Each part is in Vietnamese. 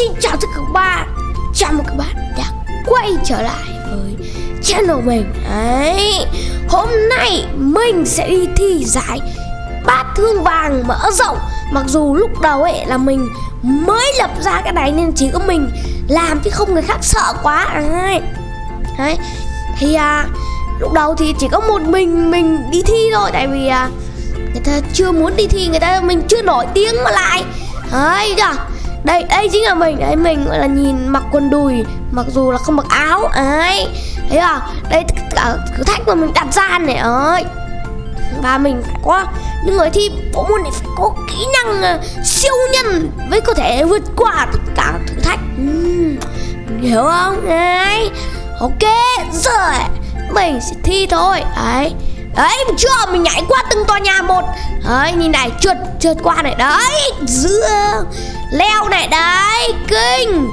xin chào tất cả các bạn. Chào mừng các bạn đã quay trở lại với channel mình. Đấy Hôm nay mình sẽ đi thi giải bát thương vàng mở rộng. Mặc dù lúc đầu ấy là mình mới lập ra cái này nên chỉ có mình làm chứ không người khác sợ quá. Đấy, Đấy. Thì à, lúc đầu thì chỉ có một mình mình đi thi thôi Tại vì à, người ta chưa muốn đi thi người ta mình chưa nổi tiếng mà lại. Đấy chưa? Đây đây chính là mình. Đấy mình gọi là nhìn mặc quần đùi mặc dù là không mặc áo. Ấy thấy à đây cả thử thách mà mình đặt ra này. Ơi và mình phải có những người thi bộ môn này phải có kỹ năng uh, siêu nhân với có thể vượt qua tất cả thử thách. Uhm, hiểu không? Đấy ok rồi mình sẽ thi thôi. Đấy Đấy chưa mình nhảy qua từng tòa nhà một. Đấy nhìn này trượt trượt qua này. Đấy giữa leo này đấy kinh.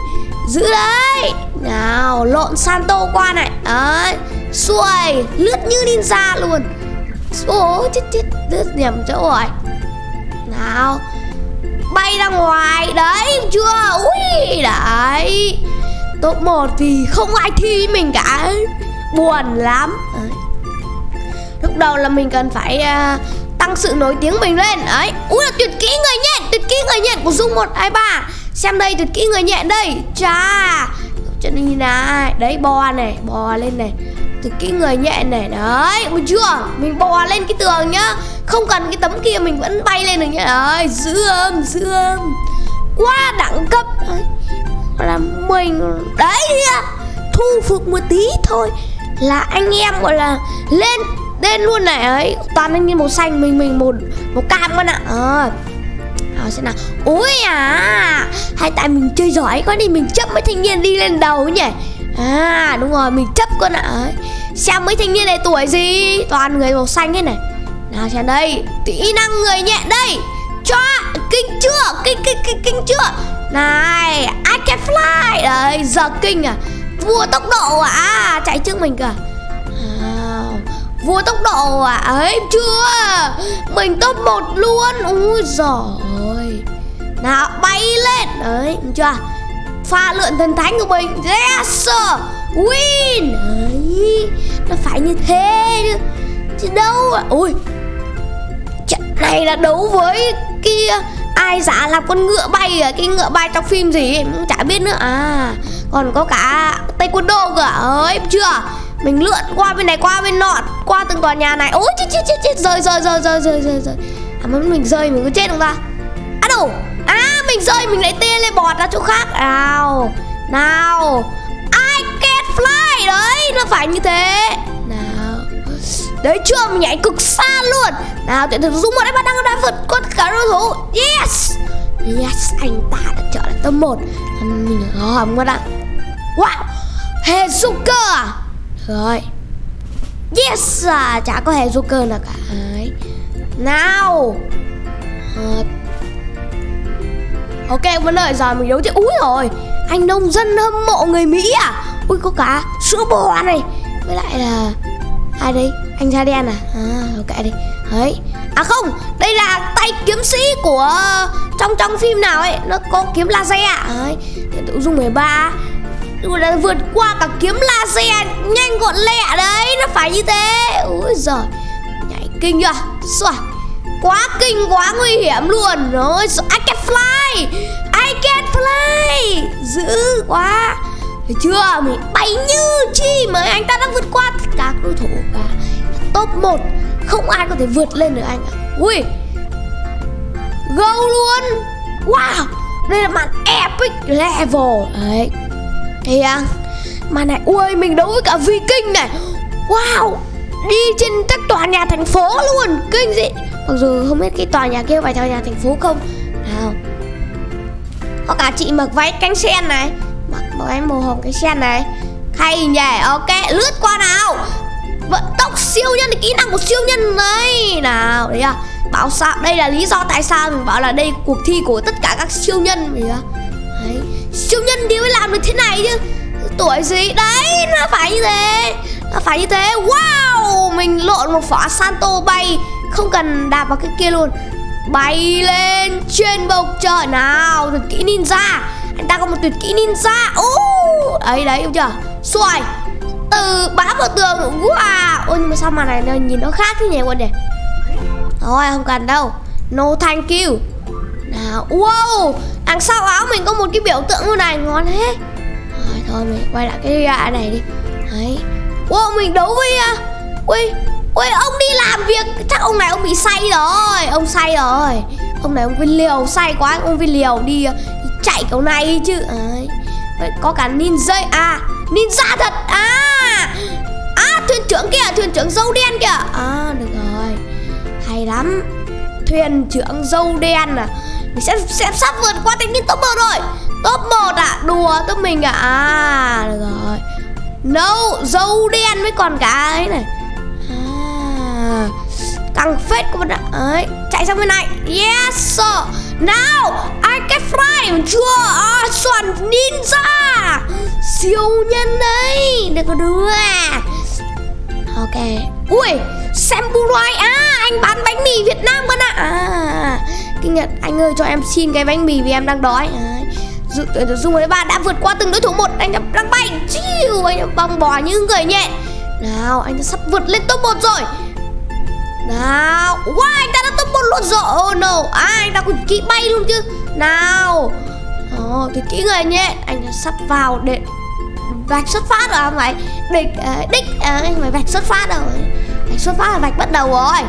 Giữ đấy. Nào lộn santo qua này. Đấy xuôi lướt như ninja luôn. Ô chết chết lướt nhầm chỗ rồi. Nào bay ra ngoài đấy chưa? Ui đấy. Top 1 thì không ai thi mình cả. Buồn lắm. Đấy. lúc đầu là mình cần phải uh, tăng sự nổi tiếng mình lên. Đấy ui là tuyệt kỹ người nhé tuyệt kỹ người nhện của dung một, hai, ba. Xem đây, tuyệt kỹ người nhện đây. Cha cho nên này. Đấy, bò này, bò lên này. Tuyệt kỹ người nhện này. Đấy mình chưa? Mình bò lên cái tường nhá. Không cần cái tấm kia mình vẫn bay lên được nhá. Đấy giữ âm giữ âm quá đẳng cấp. Đấy. Là mình, đấy thu phục một tí thôi là anh em gọi là lên lên luôn này. Ấy toàn anh em màu xanh, mình mình, một màu cam con ạ. À nào xem nào. Ôi à hay tại mình chơi giỏi quá đi, mình chấp mấy thanh niên đi lên đầu nhỉ? À đúng rồi, mình chấp con ạ. Xem mấy thanh niên này tuổi gì? Toàn người màu xanh thế này. Nào xem đây, kỹ năng người nhẹ đây. Cho, kinh chưa? Kinh kinh kinh kinh chưa? Này I can fly đấy, giờ kinh à. Vua tốc độ à chạy trước mình kìa. Vua tốc độ à ấy, chưa? Top 1 luôn. Ui giời nào, bay lên. Đấy chưa? Pha lượn thần thánh của mình. Yes, sir. Win. Đấy, nó phải như thế chứ. Chứ đâu à ui trận này là đấu với kia. Ai giả làm con ngựa bay à? Cái ngựa bay trong phim gì em cũng chả biết nữa. À còn có cả taekwondo cơ ơi chưa? Mình lượn qua bên này, qua bên nọ, qua từng tòa nhà này. Ôi, chết chết chết chết rơi rơi rơi rơi rơi rơi rơi à mà mình rơi mình có chết không ta? À đâu? À mình rơi mình lại tia lên bọt ra chỗ khác. Nào nào. I can't fly. Đấy, nó phải như thế. Nào. Đấy, chưa, mình nhảy cực xa luôn. Nào tuyển thủ dung một bạn đang đã vượt qua cả đối thủ yes. Yes, anh ta đã trở lại top một. Mình hòm quá đã. Wow. Hezuka à rồi. Yes à, chả có hề Joker nào cả. Đấy. Nào. À. Ok vẫn đợi giờ mình đấu chứ Úi rồi. Anh nông dân hâm mộ người Mỹ à? Ui có cả sữa bò này. Với lại là Ai đây? Anh da đen à? À ok đi Đấy. À không Đây là tay kiếm sĩ của Trong trong phim nào ấy? Nó có kiếm laser à? Đấy. Tự dung 13 Gọi là vượt qua cả kiếm laser nhanh gọn lẹ đấy, nó phải như thế. Ui giời. Nhảy kinh chưa? Xoài. quá kinh, quá nguy hiểm luôn. Rồi I can fly. I can fly. Dữ quá. Thấy chưa? Mình bay như chi mà anh ta đã vượt qua tất cả đối thủ cả top 1 không ai có thể vượt lên được anh. Ui. Gâu luôn. Wow. Đây là màn epic level. Đấy thì à, mà này ui mình đấu với cả Viking này. Wow Đi trên các tòa nhà thành phố luôn Kinh dị. Mặc dù không biết cái tòa nhà kia phải tòa nhà thành phố không. Nào. Có cả chị mặc váy cánh sen này Mặc váy màu hồng cánh sen này. Hay nhỉ Ok lướt qua nào. Vận tốc siêu nhân kỹ năng của siêu nhân đấy Nào đấy à Bảo sao đây là lý do tại sao mình bảo là đây cuộc thi của tất cả các siêu nhân vậy à Đấy. Siêu nhân đi mới làm được thế này chứ. Tuổi gì? Đấy nó phải như thế. Nó phải như thế. Wow! Mình lộn một phỏ Santo bay. Không cần đạp vào cái kia luôn. Bay lên trên bầu trời. Nào tuyệt kỹ ninja. Anh ta có một tuyệt kỹ ninja. Uh, đấy đấy không chưa? Xoài từ bám vào tường. Wow! Ôi nhưng mà sao mà này nó nhìn nó khác thế nhỉ quân nhỉ? Thôi không cần đâu. No thank you. Nào wow! Đằng sau áo mình có một cái biểu tượng như này ngon thế rồi thôi mình quay lại cái gạ này đi. Đấy. Wow mình đấu với à, uh, ui ui ông đi làm việc. Chắc ông này ông bị say rồi ông say rồi. Ông này ông bị liều say quá ông bị liều đi, đi chạy kiểu này chứ. Đấy. Vậy có cả ninja à ninja thật à. À thuyền trưởng kìa thuyền trưởng dâu đen kìa. À được rồi. Hay lắm. Thuyền trưởng dâu đen à mình sẽ sẽ sắp vượt qua thành niên top 1 rồi. Top 1 à? Đùa top mình à? À được rồi. No dâu đen với còn cả ấy này. À căng phết các bạn ạ. Ấy chạy sang bên này. Yes sir. Now I can fly chưa à, soàn ninja. Siêu nhân đấy. Được đưa ok. Ui samurai. À anh bán bánh mì việt nam bạn ạ. À kinh nhật anh ơi cho em xin cái bánh mì vì em đang đói. À, dung với ba đã vượt qua từng đối thủ một. Anh đã đang bay chiu anh đã bong bò như người nhẹ nào anh đã sắp vượt lên top 1 rồi. Nào wow anh ta đã top 1 luôn rồi. Oh no à, anh ta còn kỹ bay luôn chứ? Nào. Ờ, oh, thì kỹ người nhẹ anh đã sắp vào để vạch xuất phát rồi không phải địch uh, đích uh, anh phải vạch xuất phát rồi. Vạch xuất phát là vạch bắt đầu rồi.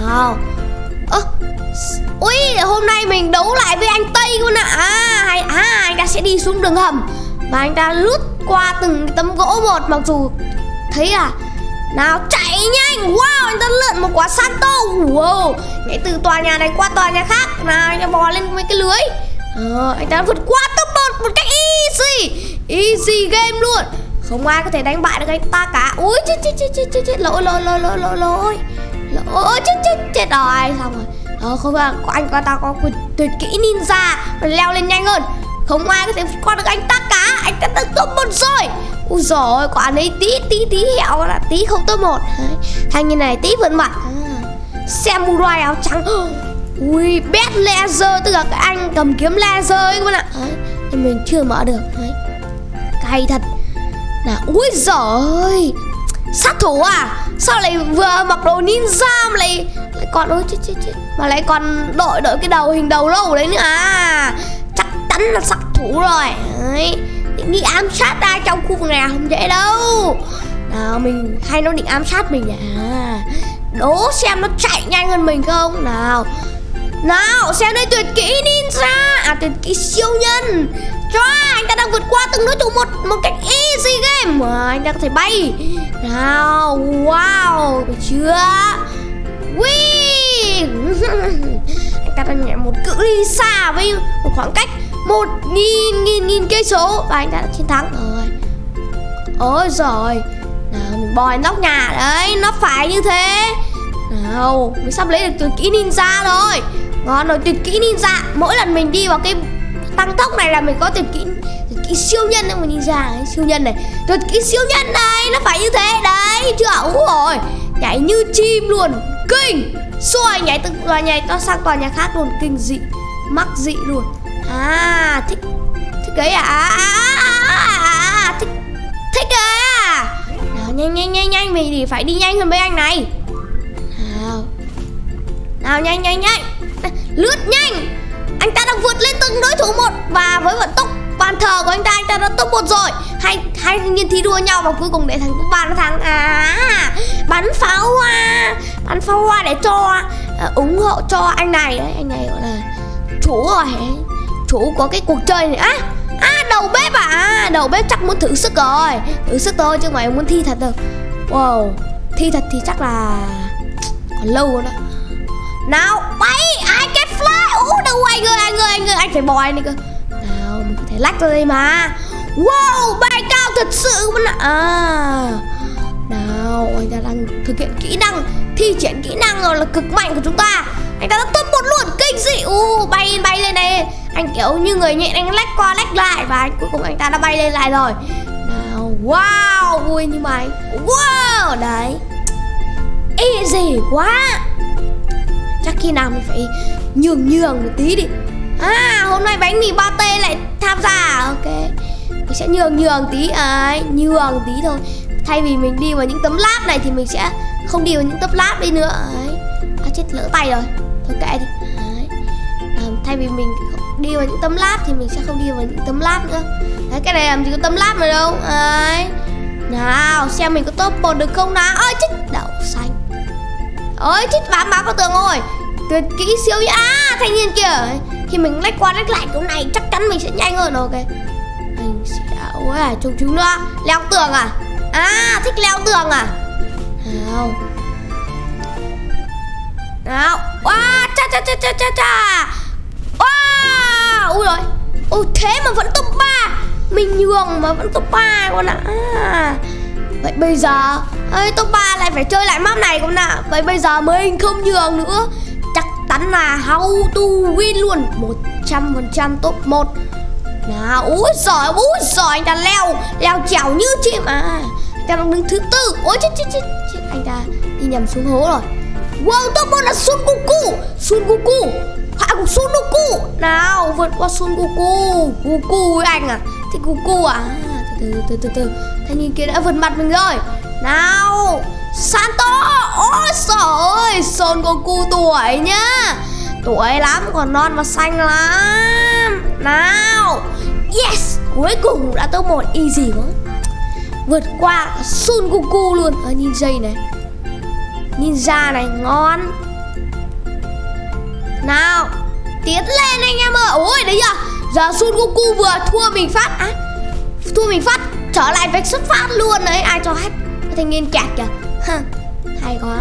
Nào ui hôm nay mình đấu lại với anh tây luôn ạ. À, hay à anh ta sẽ đi xuống đường hầm. Và anh ta lướt qua từng tấm gỗ một mặc dù thấy à nào chạy nhanh. Wow anh ta lượn một quả Santo Wow Nhảy từ tòa nhà này qua tòa nhà khác. Nào anh ta bò lên mấy cái lưới. À, Anh ta vượt qua top 1 một cách easy. Easy game luôn. Không ai có thể đánh bại được anh ta cả. Ui chết chết chết chết chết, chết. Lỗi lỗi lỗi lỗi lỗi lỗi. Lỗi chết chết chết. Rồi Xong rồi. Ờ không à, có anh có ta có tuyệt kỹ ninja. Mà leo lên nhanh hơn. Không ai có thể qua được anh ta cả. Anh ta được top 1 rồi. Ui rồi quả ấy tí tí tí hẹo là tí không top 1 Thanh như này tí vượt mặt. À. Samurai áo trắng. Ui bét laser Tức là cái anh cầm kiếm laser ấy các bạn ạ. Nhưng mình chưa mở được. Đấy. Cay thật. Nào ui giời Sát thủ à? Sao lại vừa mặc đồ ninja mà lại, con ơi, chết chết chết. Mà lại còn đội đội cái đầu hình đầu lâu đấy nữa. À Chắc chắn là sát thủ rồi. Đấy, định đi ám sát ai trong khu vực này à? không dễ đâu. Nào, mình hay nó định ám sát mình à đố xem nó chạy nhanh hơn mình không? Nào nào, xem đây tuyệt kỹ ninja. À tuyệt kỹ siêu nhân. Cho, anh ta đang vượt qua từng đối thủ một một cách easy game. Mà anh ta có thể bay. Nào, wow, được chưa? Wee! Anh ta đang nhảy một cự ly xa với một khoảng cách một nghìn nghìn nghìn cây số. Và anh ta đã chiến thắng. Rồi. Ôi rồi nào mình bò lên nóc nhà. Đấy nó phải như thế. Nào mình sắp lấy được tuyệt kỹ ninja rồi. Ngon rồi tuyệt kỹ ninja. Mỗi lần mình đi vào cái tăng tốc này là mình có tuyệt kỹ tuyệt kỹ siêu nhân đấy mình ninja ấy, siêu nhân này. Tuyệt kỹ siêu nhân này nó phải như thế. Đấy chưa ủ rồi. Nhảy như chim luôn kinh. Xuôi nhảy từ tòa nhà to sang tòa nhà khác luôn kinh dị mắc dị luôn. À thích thích cái à, à, à, à, à thích thích cái à? Nào nhanh nhanh nhanh nhanh mình thì phải đi nhanh hơn mấy anh này. Nào nào nhanh nhanh nhanh. Lướt nhanh. Anh ta đang vượt lên từng đối thủ một và với vận tốc bàn thờ của anh ta anh ta đã top một rồi. Hai hai thanh niên thi đua nhau và cuối cùng để thằng top ba nó thắng. À bắn pháo hoa bắn pháo hoa để cho uh, ủng hộ cho anh này. Đấy anh này gọi là chủ rồi. Chủ có cái cuộc chơi này. Á à, à đầu bếp à? à? đầu bếp chắc muốn thử sức rồi. Thử sức thôi chứ mày muốn thi thật đâu. Wow thi thật thì chắc là còn lâu nữa nào bay I can fly. Ú đâu anh ơi anh ơi anh ơi anh phải bò anh đi cơ mình có thể lách ra đây mà. Wow bay cao thật sự mà à nào anh ta đang thực hiện kỹ năng thi triển kỹ năng rồi là cực mạnh của chúng ta. Anh ta đã top một luôn kinh dị. U bay bay lên này anh kiểu như người nhện anh lách qua lách lại và anh, cuối cùng anh ta đã bay lên lại rồi. Nào wow vui như mày. Wow đấy. Easy quá. Chắc khi nào mình phải nhường nhường một tí đi. À hôm nay bánh mì ba t lại tham gia à? Ok. Mình sẽ nhường nhường tí. À, Nhường tí thôi. Thay vì mình đi vào những tấm lát này Thì mình sẽ không đi vào những tấm lát đi nữa. Ấy À chết lỡ tay rồi. Thôi kệ đi. Đấy. À, Thay vì mình đi vào những tấm lát Thì mình sẽ không đi vào những tấm lát nữa. Đấy cái này làm gì có tấm lát mà đâu. Đấy. Nào xem mình có top một được không nào? Ơi chết đậu xanh. Ơi chết bám bám vào tường rồi. Tuyệt kỹ siêu nhá à, thanh niên kìa khi mình lách qua lách lại chỗ này, chắc chắn mình sẽ nhanh hơn ok. Mình sẽ ôi à trông chúng nữa. Leo tường à? À thích leo tường à? Nào. Nào. Wow, cha cha cha cha cha cha. Wow, ui rồi ôi thế mà vẫn top 3 mình nhường mà vẫn top 3 con ạ. À. Vậy bây giờ ơi top 3 lại phải chơi lại map này con ạ Vậy bây giờ mình không nhường nữa chắn là how to win luôn. 100% top 1 Nào úi giỏi úi giỏi anh ta leo Leo trèo như chim à Anh ta đang đứng thứ tư. Ôi chết chết chết, chết. Anh ta đi nhầm xuống hố rồi. Wow top 1 là Sun Goku Sun Goku Hạ của Sun Goku Nào vượt qua Sun Goku Goku với anh à? Thích Goku à? à Từ từ từ từ từ. Thanh niên kia đã vượt mặt mình rồi. Nào. Santo! Ôi trời ơi Son Goku tuổi nhá. Tuổi lắm còn non và xanh lắm. Nào Yes Cuối cùng đã top một easy quá. Vượt qua Son Goku luôn. À, nhìn dây này. Ninja này ngon. Nào Tiến lên anh em ơi. Ôi đấy giờ Giờ Sun Goku vừa thua mình phát. Á à, Thua mình phát Trở lại vạch xuất phát luôn đấy. Ai cho hết? Thanh niên kẹt kìa ha, Hay quá.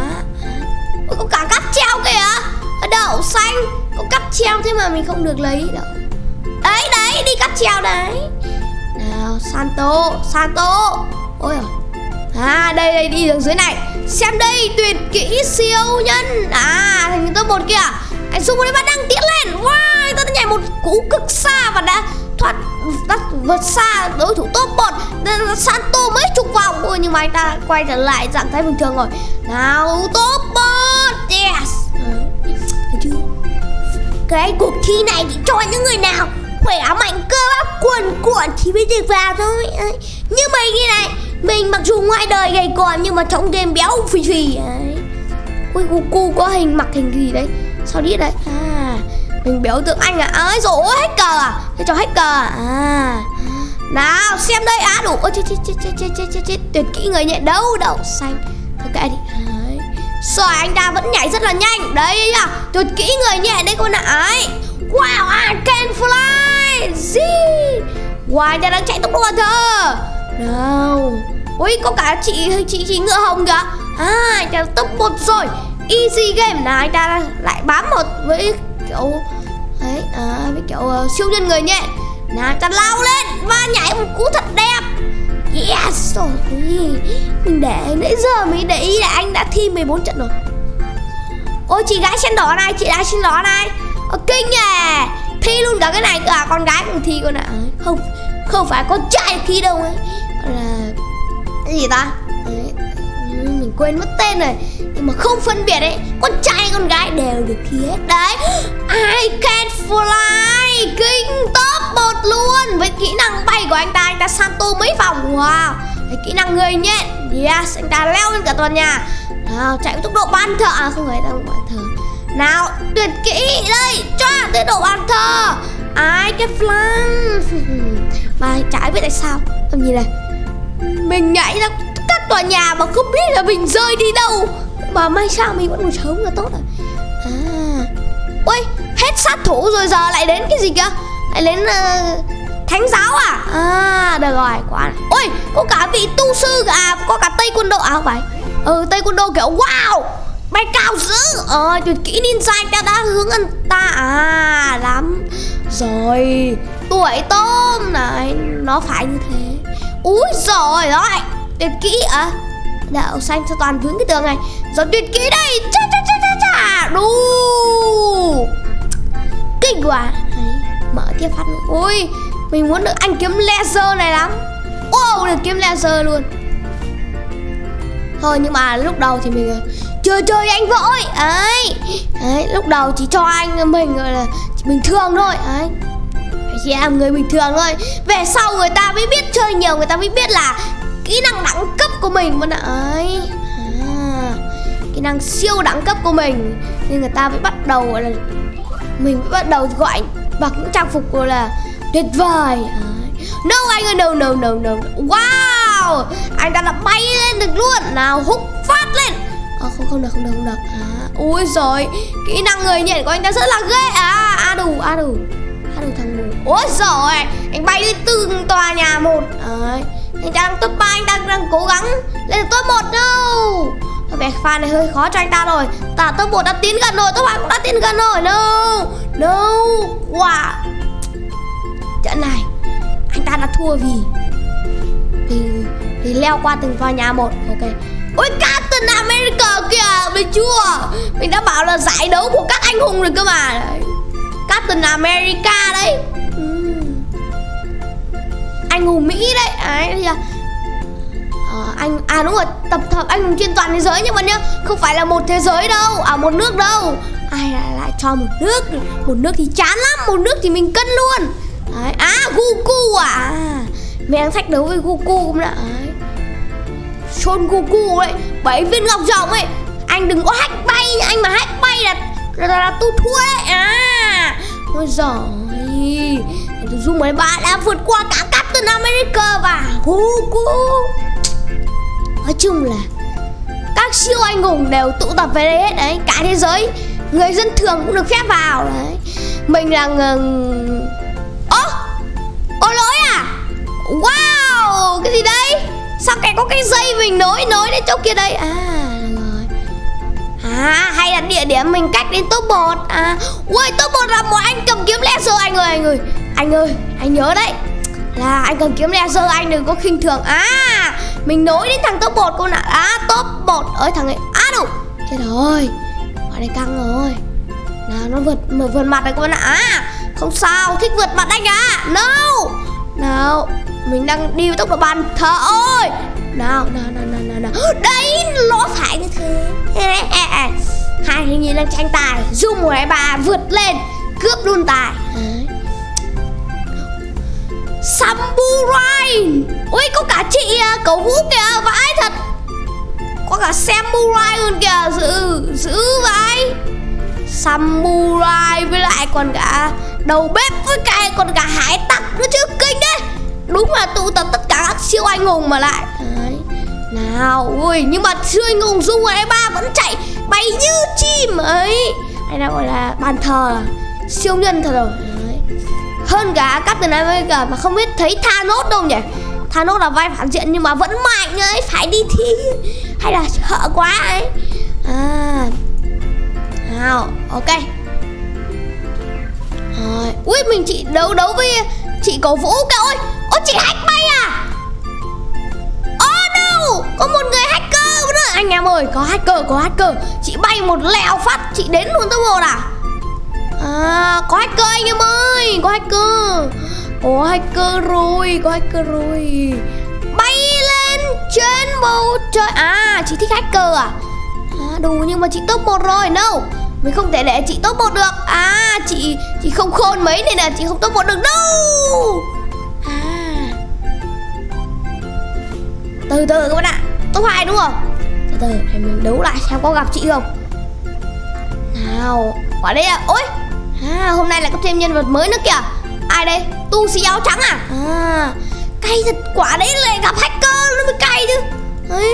Ôi có cả cắt treo kìa. Đậu xanh. Có cắt treo thế mà mình không được lấy đâu. Đấy đấy đi cắt treo đấy. Nào Santo Santo. Ôi rồi À đây đây đi đường dưới này. Xem đây tuyệt kỹ siêu nhân. À thành top một kìa. Anh Dung đấy bạn đang tiến lên. Wow ta đã nhảy một cú cực xa Và đã thoát đã vượt xa đối thủ top 1 Nên Santo mấy chục vòng thôi nhưng mà anh ta quay trở lại trạng thái bình thường rồi. Nào, top 1 Yes. Ừ, chưa? Cái cuộc thi này thì cho những người nào khỏe mạnh cơ bắp cuồn cuộn thì mới được vào thôi. Như mình như này, Mình mặc dù ngoài đời gầy còm nhưng mà trong game béo phì phì, ấy. Ui Goku có hình, mặc hình gì đấy? Sao biết đấy? À mình biểu tượng anh à ơi rồi ôi hacker à? Thế cho hacker à, à. Nào xem đây. Á à, đủ. Ôi chết chết chết chết chết chết chết chết. Tuyệt kỹ người nhẹ đâu đậu xanh. Thôi kệ đi. Đấy. Rồi anh ta vẫn nhảy rất là nhanh. Đấy nhá, Tuyệt kỹ người nhẹ đấy con ạ. Ấy Wow I can fly. Zee. Wow anh ta đang chạy tốc độ thơ. Nào. Ui có cả chị chị chị ngựa hồng kìa. À anh ta top một rồi. Easy game. Nào anh ta lại bám một với kiểu đấy à, với kiểu uh, siêu nhân người nhện nào ta lao lên và nhảy một cú thật đẹp. Yes rồi mình để nãy giờ mới để ý là anh đã thi 14 trận rồi. Ôi chị gái sen đỏ này chị gái sen đỏ này. Ở kinh nhỉ. Thi luôn cả cái này cả con gái cũng thi con ạ. Không không phải con trai thi đâu ấy. Là cái gì ta? Quên mất tên rồi. Nhưng mà không phân biệt ấy, con trai con gái đều được thi hết. Đấy, I can fly. Kinh top một luôn. Với kỹ năng bay của anh ta anh ta santo mấy vòng. Wow. Với kỹ năng người nhện. Yes, anh ta leo lên cả tòa nhà. Nào, chạy với tốc độ ban thờ. À không phải đâu ban thờ. Nào, tuyệt kỹ đây. Cho tới độ ban thờ. I can fly. Mà chả biết tại sao? Làm gì này. Mình nhảy ra tòa nhà mà không biết là mình rơi đi đâu. Mà may sao mình vẫn còn sống là tốt rồi. À. Ôi hết sát thủ rồi giờ lại đến cái gì kìa? Lại đến uh, thánh giáo à? À được rồi quá này. ôi có cả vị tu sư à có cả tây quân độ à không phải. Ừ tây quân độ kiểu wow bay cao dữ. Ờ tuyệt kỹ ninja anh ta đã hướng anh ta. À lắm. Rồi tuổi tôm này nó phải như thế. Úi rồi đó tuyệt kỹ à? Đậu xanh cho toàn vướng cái tường này. Rồi tuyệt kỹ đây. Cha cha cha cha cha. Đu. Kinh quá. Đấy, mở tiếp phát nữa. Ui mình muốn được anh kiếm laser này lắm. Wow được kiếm laser luôn. Thôi nhưng mà lúc đầu thì mình à, Chưa chơi chơi anh vội ấy. Đấy lúc đầu chỉ cho anh mình gọi là bình thường thôi. Ấy chỉ làm người bình thường thôi. Về sau người ta mới biết chơi nhiều người ta mới biết là kỹ năng đẳng cấp của mình mà ấy à, kỹ năng siêu đẳng cấp của mình. Nên người ta mới bắt đầu gọi là mình mới bắt đầu gọi mặc những trang phục gọi là tuyệt vời. No anh ơi no no no no. Wow! Anh ta đã bay lên được luôn. Nào húc phát lên. À, Không không được không được không được. À, Ui rồi Kỹ năng người nhện của anh ta rất là ghê. À a đủ a đủ. A đủ thằng mù. Ôi rồi Anh bay lên từng tòa nhà một. Đấy. Anh ta đang top 3 Anh ta đang cố gắng Lên được top 1 đâu? No. Vẻ pha này hơi khó cho anh ta rồi. Ta top 1 đã tiến gần rồi Top 2 cũng đã tiến gần rồi, No No. Wow. Trận này, Anh ta đã thua vì Vì Vì leo qua từng tòa nhà một. Ok. Ôi, Captain America kìa Mình chưa Mình đã bảo là giải đấu của các anh hùng rồi cơ mà. Captain America. Anh hùng Mỹ đấy. Đấy thì à, ờ, anh à đúng rồi tập hợp anh hùng trên toàn thế giới nhưng mà nhá không phải là một thế giới đâu à một nước đâu. Ai lại, lại cho một nước một nước thì chán lắm một nước thì mình cân luôn. Đấy à Goku à mẹ đang thách đấu với Goku cũng đã đấy. Son Goku đấy bảy viên ngọc rồng ấy anh đừng có hack bay anh mà hack bay là là, là, là tôi thua ấy. À ôi giời tôi mấy bạn đã vượt qua cả cả America và Goku nói chung là các siêu anh hùng đều tụ tập về đây hết đấy, cả thế giới. Người dân thường cũng được phép vào đấy. Mình là ố ô lỗi à? Wow, cái gì đây sao cái có cái dây mình nối nối đến chỗ kia đây à à hay là địa điểm mình cách đến top 1 à ui, top 1 là một anh cầm kiếm laser anh ơi anh ơi. Anh ơi, anh nhớ đấy là anh cần kiếm laser anh đừng có khinh thường. À mình nối đến thằng top 1 cô ạ. À top 1 ơi thằng ấy. À đủ Chết rồi. Bọn này căng rồi. Nào nó vượt mở vượt mặt này các bạn ạ. À không sao thích vượt mặt anh à No Nào Mình đang đi với tốc độ bàn. Thờ ơi. Nào nào nào nào nào, nào. Đấy nó phải như thế. Hai hình như đang tranh tài. Zoom một bà vượt lên. Cướp luôn tài. Samurai. Ui, có cả chị à, cậu Vũ kìa, Vãi thật. Có cả Samurai luôn kìa, Giữ Giữ vãi. Samurai với lại còn cả Đầu bếp với cả, còn cả hải tặc nữa chứ, kinh đấy. Đúng là tụ tập tất cả các siêu anh hùng mà lại. Đấy. Nào, ui, Nhưng mà siêu anh hùng Dung và ba vẫn chạy Bay như chim ấy. Hay là gọi là bàn thờ à? Siêu nhân thật rồi hơn cả Captain America mà không biết thấy Thanos đâu nhỉ? Thanos là vai phản diện nhưng mà vẫn mạnh ấy, Phải đi thi. Hay là sợ quá ấy. À. Nào, ok. Rồi. Ui, mình chị đấu đấu với chị cổ vũ kìa ôi Ôi, chị hack bay à? Oh no! Có một người hacker nữa. Anh em ơi, có hacker có hacker. Chị bay một lèo phát, chị đến luôn tới một à? À có hacker anh em ơi. Có hacker. Có hacker rồi, Có hacker rồi. Bay lên trên bầu trời. À chị thích hacker à? À đủ nhưng mà chị top 1 rồi. No, Mình không thể để chị top 1 được. À chị chị không khôn mấy nên là chị không top 1 được. Đâu À. Từ từ các bạn ạ. Top 2 đúng không? Từ từ, để mình đấu lại xem có gặp chị không. Nào, Quả đây à Ôi. À hôm nay lại có thêm nhân vật mới nữa kìa. Ai đây? Tu sĩ áo trắng à? À Cay thật quả đấy, lại gặp hacker nó mới cay chứ. Đấy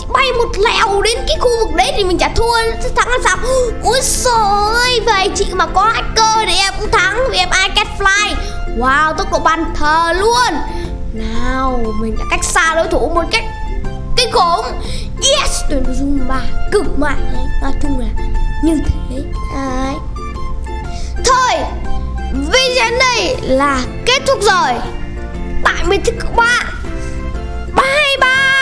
Chị bay một lèo đến cái khu vực đấy thì mình chả thua. Thắng làm sao? Ôi trời Vậy chị mà có hacker thì em cũng thắng, Vì em ai can fly. Wow, tốc độ bàn thờ luôn. Nào, mình đã cách xa đối thủ một cách Kinh khủng. Yes Tuyển dung mà, cực mạnh Nói chung là như thế. Đấy. Thôi Video này là kết thúc rồi. Tạm biệt các bạn Bye bye.